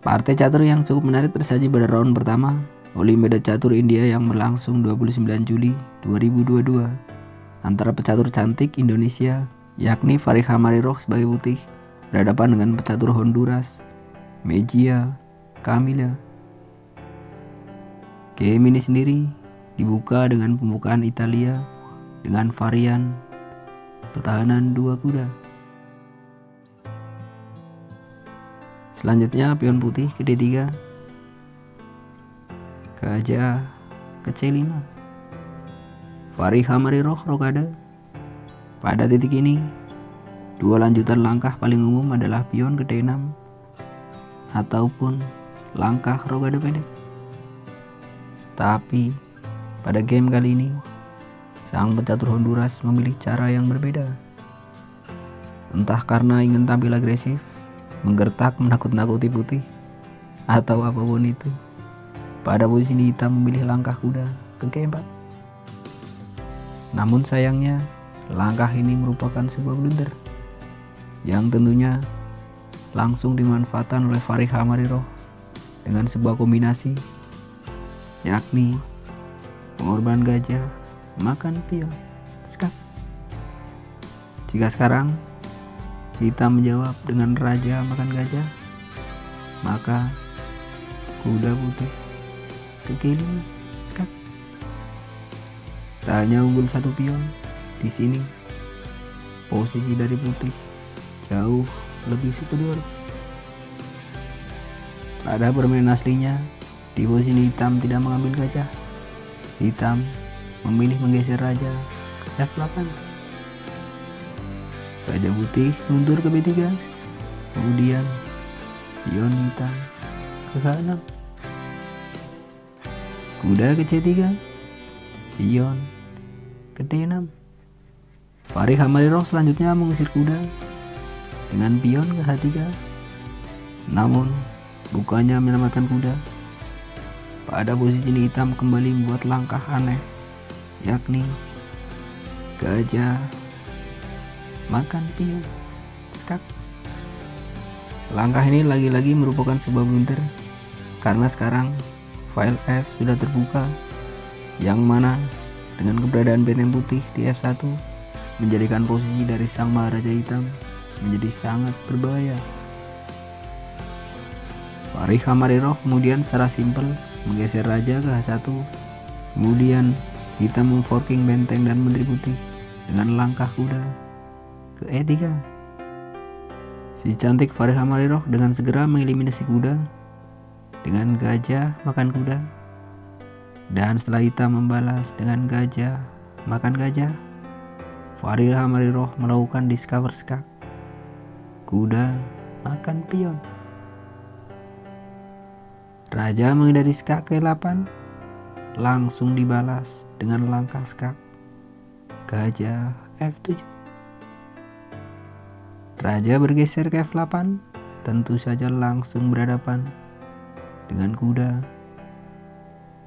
Partai catur yang cukup menarik tersaji pada round pertama Olimpiade Catur India yang berlangsung 29 Juli 2022 antara pecatur cantik Indonesia yakni Fariha Mariroh sebagai putih berhadapan dengan pecatur Honduras Mejia Camila. Game ini sendiri dibuka dengan pembukaan Italia dengan varian pertahanan dua kuda. Selanjutnya pion putih ke D3 Gajah ke C5 Fariha Mariroh Rokade Pada titik ini Dua lanjutan langkah paling umum adalah pion ke D6 Ataupun langkah rokade pendek. Tapi pada game kali ini Sang pecatur Honduras memilih cara yang berbeda. Entah karena ingin tampil agresif menggertak menakut-nakuti putih atau apa pun itu. Pada posisi hitam memilih langkah kuda ke keempat namun sayangnya langkah ini merupakan sebuah blunder yang tentunya langsung dimanfaatkan oleh Farid Hamariroh dengan sebuah kombinasi yakni pengorbanan gajah makan pion skak jika sekarang kita menjawab dengan raja makan gajah. Maka kuda putih kekiling sekat. Tak hanya unggul satu pion di sini. Posisi dari putih jauh lebih superior. Pada permainan aslinya, di posisi hitam tidak mengambil gajah. Hitam memilih menggeser raja ke F8. Raja Putih mundur ke B3 kemudian pion hitam ke H6 kuda ke C3 pion ke D6 Farid Hamariroh selanjutnya mengusir kuda dengan pion ke H3 namun bukannya menyelamatkan kuda pada posisi hitam kembali membuat langkah aneh yakni gajah makan pion skak langkah ini lagi-lagi merupakan sebuah blunder karena sekarang file F sudah terbuka yang mana dengan keberadaan benteng putih di F1 menjadikan posisi dari sang Maharaja Hitam menjadi sangat berbahaya. Farih Hamariroh kemudian secara simpel menggeser raja ke H1 kemudian hitam memforking benteng dan menteri putih dengan langkah kuda ke E3. Si cantik Fariha Mariroh dengan segera mengeliminasi kuda. Dengan gajah makan kuda. Dan setelah hitam membalas dengan gajah makan gajah Fariha Mariroh melakukan discover skak. Kuda makan pion. Raja menghindari skak ke-8 langsung dibalas dengan langkah skak. Gajah F7 Raja bergeser ke F8, tentu saja langsung berhadapan dengan kuda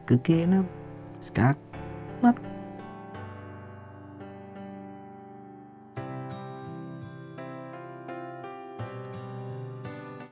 ke G6. Skak, mat.